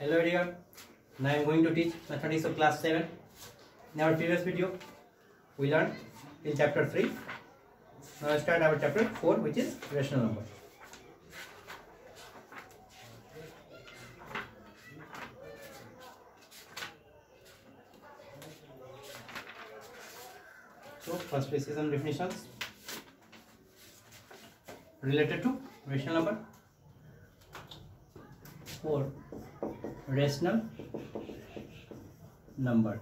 Hello everyone. Now I am going to teach mathematics of class 7. In our previous video, we learned in chapter 3. Now I start our chapter 4 which is rational number. So first we see some definitions related to rational number. For rational number.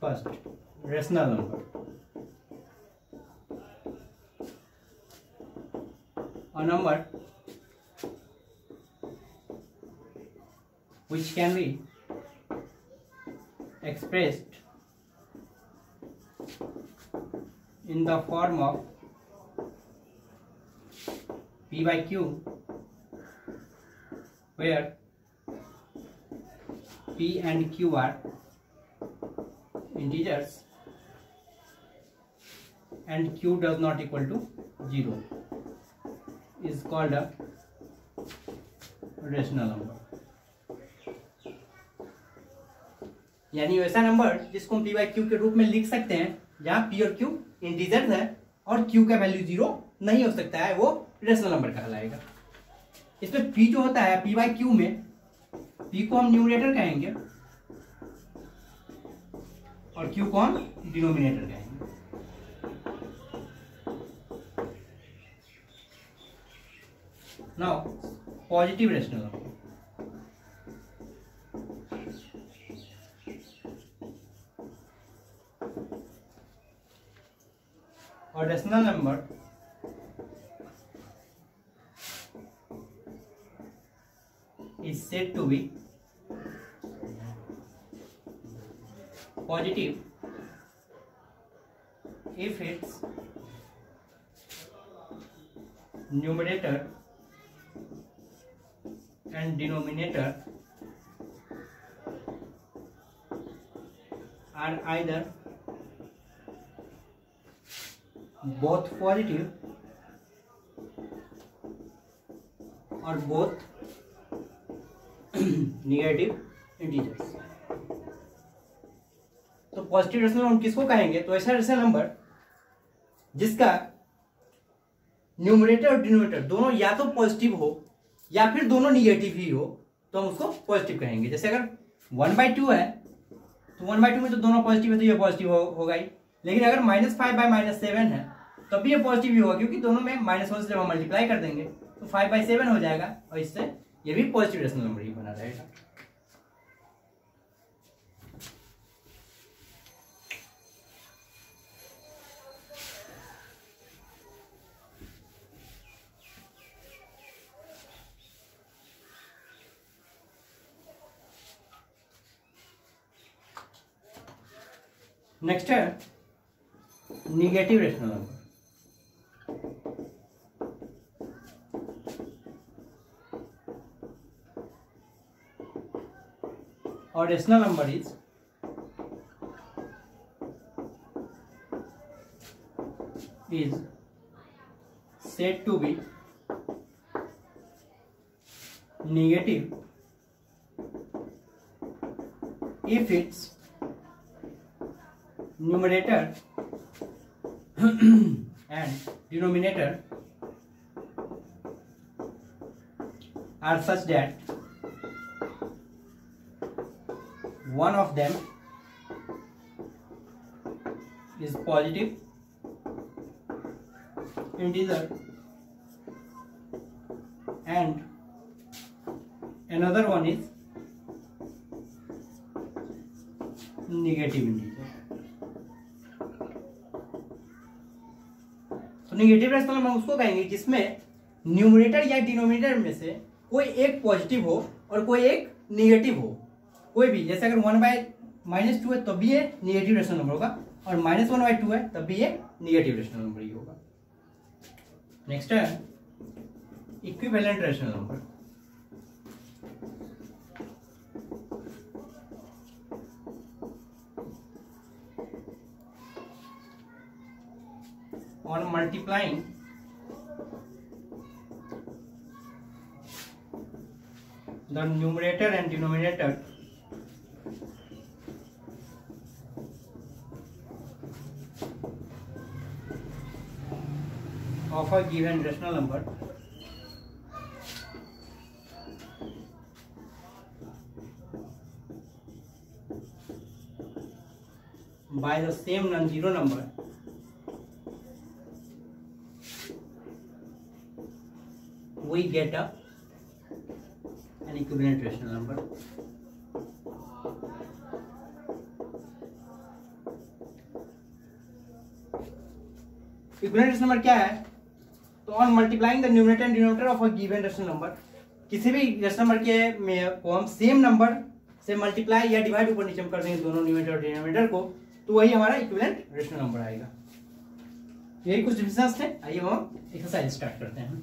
First, rational number. A number which can be expressed in the form of p by q where p and q are integers and q does not equal to 0 is called a rational number. यानी वैसा number जिसको हम P by Q के रूप में लिख सकते हैं, जहाँ पी और क्यू इंटीजर्स है और क्यू का वैल्यू ज़ीरो नहीं हो सकता है, वो रेशनल नंबर कहलाएगा। इसमें पी जो होता है पी बाई क्यू में पी को हम न्यूमरेटर कहेंगे, और क्यू को हम डिनोमिनेटर कहेंगे। Now positive rational number said to be positive if its numerator and denominator are either both positive or both negative integers तो पॉजिटिव रेशनल हम किसको कहेंगे? तो ऐसा रेशनल नंबर जिसका न्यूमरेटर और डिनोमिनेटर दोनों या तो पॉजिटिव हो या फिर दोनों निगेटिव ही हो तो हम उसको पॉजिटिव कहेंगे। जैसे अगर वन बाई टू है तो वन बाई टू में तो दोनों पॉजिटिव है तो ये पॉजिटिव होगा हो, ही लेकिन अगर minus five by minus seven है तब भी ये पॉजिटिव ही होगा क्योंकि दोनों में माइनस वन से जब हम मल्टीप्लाई कर देंगे तो फाइव बाई सेवन हो जाएगा और इससे ये भी पॉजिटिव रेशनल नंबर ही रहेगा नेक्स्ट है negative rational number or rational number is is said to be negative if its numerator and denominator are such that one of them is positive integer and another one is negative integer तो negative rational हम उसको कहेंगे जिसमें numerator या denominator में से कोई एक पॉजिटिव हो और कोई एक निगेटिव हो कोई भी, जैसे अगर वन बाय माइनस टू है, तब भी ये निगेटिव रेशनल नंबर होगा, और माइनस वन बाई टू है, तब भी ये निगेटिव रेशनल नंबर ही होगा। नेक्स्ट है equivalent rational number on multiplying, the numerator and denominator of a given rational number by the same non-zero number we get a an equivalent rational number equivalent number क्या है तो on multiplying the numerator and denominator of a given rational number किसी भी rational number के में को हम same number से मल्टीप्लाई या डिवाइड ऊपर नीचे कर देंगे दोनों न्यूमिनेटर और डिनोमिनेटर को तो वही हमारा इक्विवेलेंट रेशनल नंबर आएगा। यही कुछ डिफरेंस थे आइए हम एक्सरसाइज स्टार्ट करते हैं।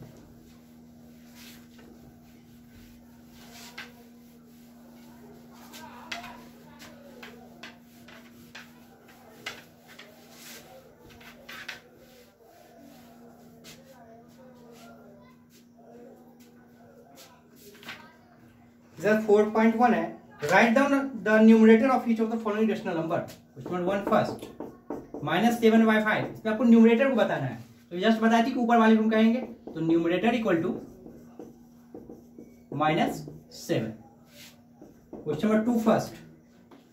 फोर पॉइंट वन है right down the numerator of each of the following rational number one first minus seven by five इसमें आपको न्यूमरेटर को बताना है। तो जस्ट बताया थी कि ऊपर वाले रूम कहेंगे तो numerator equal to minus seven question number two first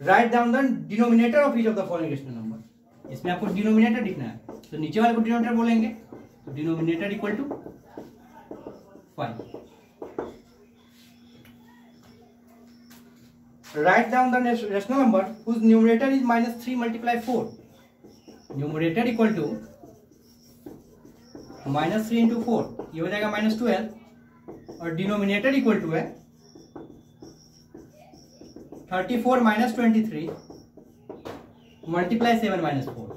right down the denominator of each of the following rational number इसमें आपको डिनोमिनेटर लिखना है। तो नीचे वाले को डिनोमिनेटर बोलेंगे तो denominator equal to five write down the rational number whose numerator is minus 3 multiply 4 numerator equal minus three into four ये हो जाएगा माइनस ट्वेल्व और डिनोमिनेटर इक्वल टू है thirty four minus twenty three multiply seven minus four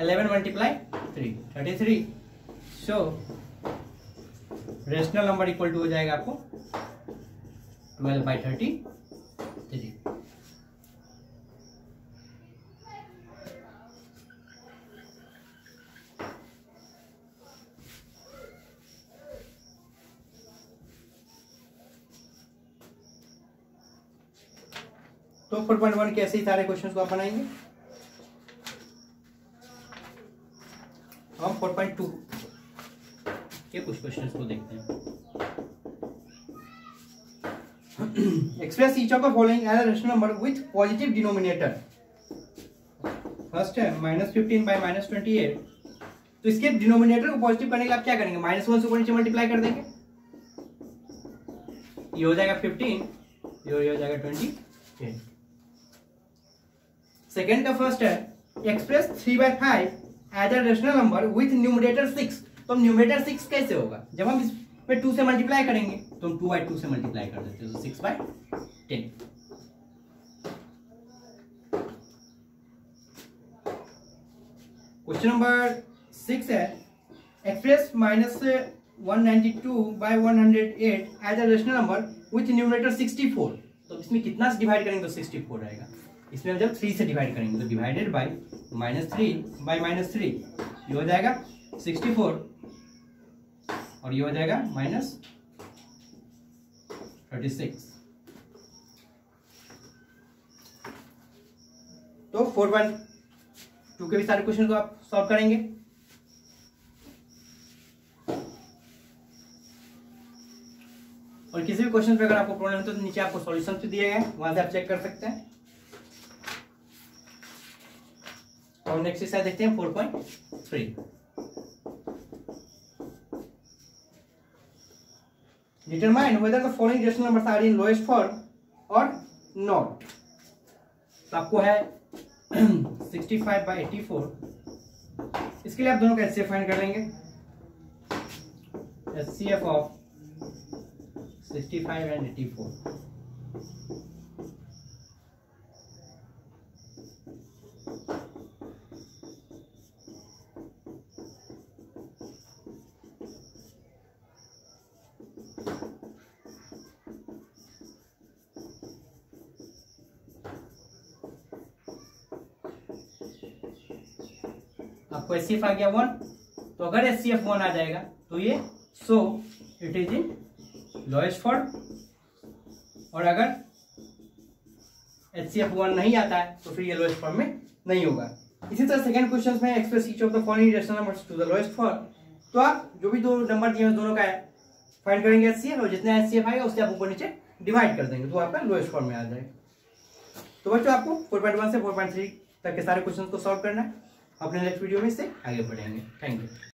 eleven multiply three thirty three so rational number equal to हो जाएगा आपको twelve by thirty three तो four point one के ऐसे ही सारे question को आप बनाएँगे। हम फोर पॉइंट टू के कुछ क्वेश्चन को देखते हैं। each of the following as a rational number with positive denominator. First है minus fifteen by minus twenty eight तो इसके डिनोमिनेटर को पॉजिटिव करने के लिए आप क्या करेंगे? माइनस वन से ऊपर नीचे मल्टीप्लाई कर देंगे। ये हो जाएगा फिफ्टीन ये हो जाएगा ट्वेंटी एट सेकेंड का फ़र्स्ट है express three by five as a rational number with numerator six तो न्यूमरेटर सिक्स कैसे होगा? जब हम इस पे टू से मल्टीप्लाई करेंगे तो हम टू बाई टू से मल्टीप्लाई कर देते हैं तो six by ten question number six है express minus one ninety two by one hundred eight as a rational number with numerator sixty four तो इसमें कितना से डिवाइड करेंगे तो सिक्सटी फोर आएगा। इसमें हम जब थ्री से डिवाइड करेंगे तो divided by minus three by minus three ये हो जाएगा सिक्सटी फोर और ये हो जाएगा माइनस थर्टी सिक्स तो फोर वन, टू के भी सारे क्वेश्चन को आप सॉल्व करेंगे। और किसी भी क्वेश्चन पे अगर आपको प्रॉब्लम हो तो नीचे आपको सॉल्यूशन तो दिए गए वहाँ से आप चेक कर सकते हैं। और नेक्स्ट एक्सरसाइज देखते हैं four point three determine whether the following rational numbers are in lowest form or not तो आपको है 65 बाई एटी इसके लिए आप दोनों का एच फाइंड कर लेंगे H C F of 65 and 84 आपको एस आ गया वन तो अगर एस सी वन आ जाएगा तो ये so it is in lowest form और अगर एच सी एफ़ वन नहीं आता है तो फिर ये लोएस्ट फॉर्म में नहीं होगा। इसी तरह सेकंड क्वेश्चन में express each of the following rational to the lowest form तो आप जो भी दो नंबर दिए हैं, दोनों का फाइंड करेंगे एच सी एफ़ और जितना एच सी एफ़ आएगा, उससे आप ऊपर नीचे डिवाइड कर देंगे तो आपका लोएस्ट फॉर्म में आ जाएगा। तो बच्चों, आपको फोर पॉइंट वन से फोर पॉइंट थ्री तक के सारे क्वेश्चन को सॉल्व करना है। अपने नेक्स्ट वीडियो में इससे आगे बढ़ेंगे। Thank you